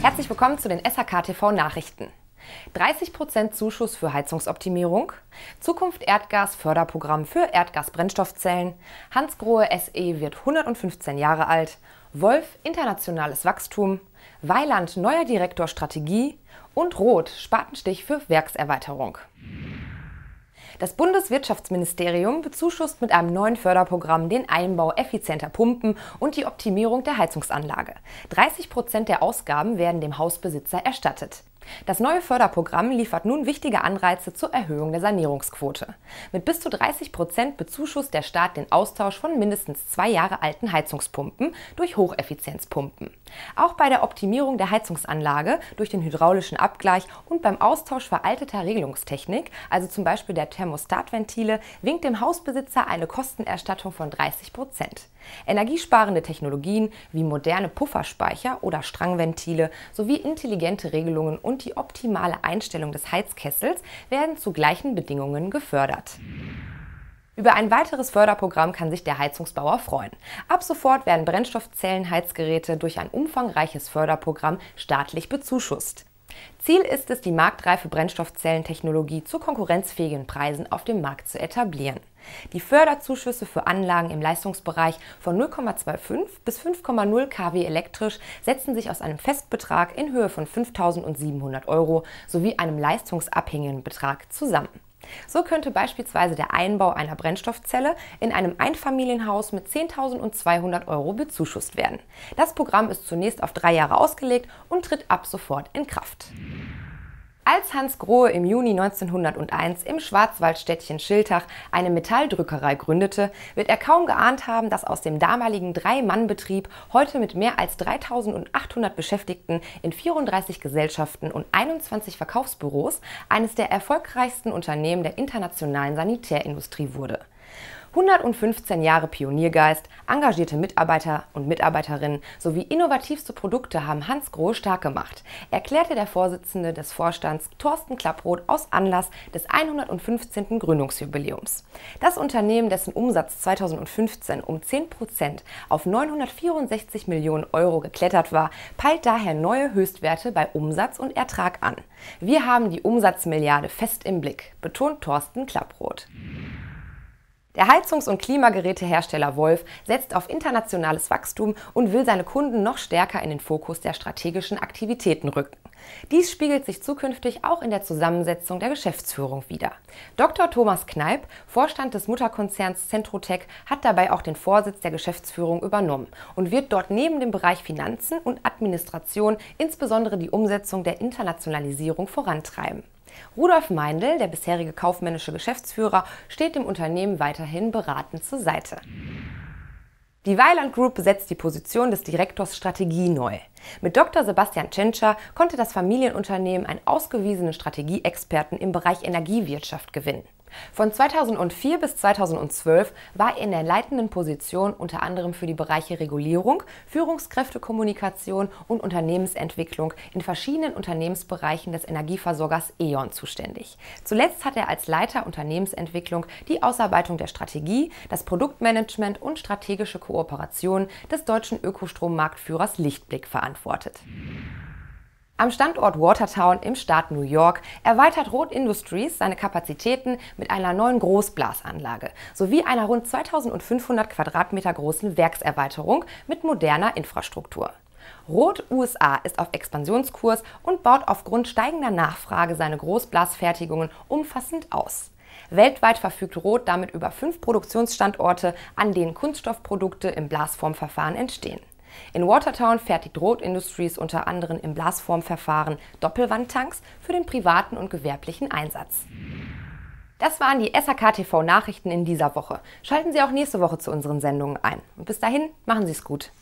Herzlich willkommen zu den SAK TV Nachrichten. 30% Zuschuss für Heizungsoptimierung, Zukunft Erdgas Förderprogramm für Erdgas-Brennstoffzellen, Hans Grohe SE wird 115 Jahre alt, Wolf internationales Wachstum, Weiland neuer Direktor Strategie. Und Roth Spatenstich für Werkserweiterung. Das Bundeswirtschaftsministerium bezuschusst mit einem neuen Förderprogramm den Einbau effizienter Pumpen und die Optimierung der Heizungsanlage. 30 Prozent der Ausgaben werden dem Hausbesitzer erstattet. Das neue Förderprogramm liefert nun wichtige Anreize zur Erhöhung der Sanierungsquote. Mit bis zu 30 Prozent bezuschusst der Staat den Austausch von mindestens zwei Jahre alten Heizungspumpen durch Hocheffizienzpumpen. Auch bei der Optimierung der Heizungsanlage durch den hydraulischen Abgleich und beim Austausch veralteter Regelungstechnik, also zum Beispiel der Thermostatventile, winkt dem Hausbesitzer eine Kostenerstattung von 30 Prozent. Energiesparende Technologien wie moderne Pufferspeicher oder Strangventile sowie intelligente Regelungen und und die optimale Einstellung des Heizkessels werden zu gleichen Bedingungen gefördert. Über ein weiteres Förderprogramm kann sich der Heizungsbauer freuen. Ab sofort werden Brennstoffzellenheizgeräte durch ein umfangreiches Förderprogramm staatlich bezuschusst. Ziel ist es, die marktreife Brennstoffzellentechnologie zu konkurrenzfähigen Preisen auf dem Markt zu etablieren. Die Förderzuschüsse für Anlagen im Leistungsbereich von 0,25 bis 5,0 kW elektrisch setzen sich aus einem Festbetrag in Höhe von 5.700 Euro sowie einem leistungsabhängigen Betrag zusammen. So könnte beispielsweise der Einbau einer Brennstoffzelle in einem Einfamilienhaus mit 10.200 Euro bezuschusst werden. Das Programm ist zunächst auf drei Jahre ausgelegt und tritt ab sofort in Kraft. Als Hans Grohe im Juni 1901 im Schwarzwaldstädtchen Schiltach eine Metalldrückerei gründete, wird er kaum geahnt haben, dass aus dem damaligen Drei-Mann-Betrieb heute mit mehr als 3800 Beschäftigten in 34 Gesellschaften und 21 Verkaufsbüros eines der erfolgreichsten Unternehmen der internationalen Sanitärindustrie wurde. 115 Jahre Pioniergeist, engagierte Mitarbeiter und Mitarbeiterinnen sowie innovativste Produkte haben Hans Grohe stark gemacht, erklärte der Vorsitzende des Vorstands Thorsten Klapproth aus Anlass des 115. Gründungsjubiläums. Das Unternehmen, dessen Umsatz 2015 um 10 Prozent auf 964 Millionen Euro geklettert war, peilt daher neue Höchstwerte bei Umsatz und Ertrag an. Wir haben die Umsatzmilliarde fest im Blick, betont Thorsten Klapproth. Der Heizungs- und Klimagerätehersteller Wolf setzt auf internationales Wachstum und will seine Kunden noch stärker in den Fokus der strategischen Aktivitäten rücken. Dies spiegelt sich zukünftig auch in der Zusammensetzung der Geschäftsführung wider. Dr. Thomas Kneip, Vorstand des Mutterkonzerns Centrotech, hat dabei auch den Vorsitz der Geschäftsführung übernommen und wird dort neben dem Bereich Finanzen und Administration insbesondere die Umsetzung der Internationalisierung vorantreiben. Rudolf Meindl, der bisherige kaufmännische Geschäftsführer, steht dem Unternehmen weiterhin beratend zur Seite. Die Weiland Group besetzt die Position des Direktors Strategie neu. Mit Dr. Sebastian Tschentscher konnte das Familienunternehmen einen ausgewiesenen Strategieexperten im Bereich Energiewirtschaft gewinnen. Von 2004 bis 2012 war er in der leitenden Position unter anderem für die Bereiche Regulierung, Führungskräftekommunikation und Unternehmensentwicklung in verschiedenen Unternehmensbereichen des Energieversorgers E.ON zuständig. Zuletzt hat er als Leiter Unternehmensentwicklung die Ausarbeitung der Strategie, das Produktmanagement und strategische Kooperation des deutschen Ökostrommarktführers Lichtblick verantwortet. Am Standort Watertown im Staat New York erweitert Roth Industries seine Kapazitäten mit einer neuen Großblasanlage sowie einer rund 2500 Quadratmeter großen Werkserweiterung mit moderner Infrastruktur. Roth USA ist auf Expansionskurs und baut aufgrund steigender Nachfrage seine Großblasfertigungen umfassend aus. Weltweit verfügt Roth damit über fünf Produktionsstandorte, an denen Kunststoffprodukte im Blasformverfahren entstehen. In Watertown fertigt Roth Industries unter anderem im Blasformverfahren Doppelwandtanks für den privaten und gewerblichen Einsatz. Das waren die SAK TV Nachrichten in dieser Woche. Schalten Sie auch nächste Woche zu unseren Sendungen ein. Und bis dahin, machen Sie es gut.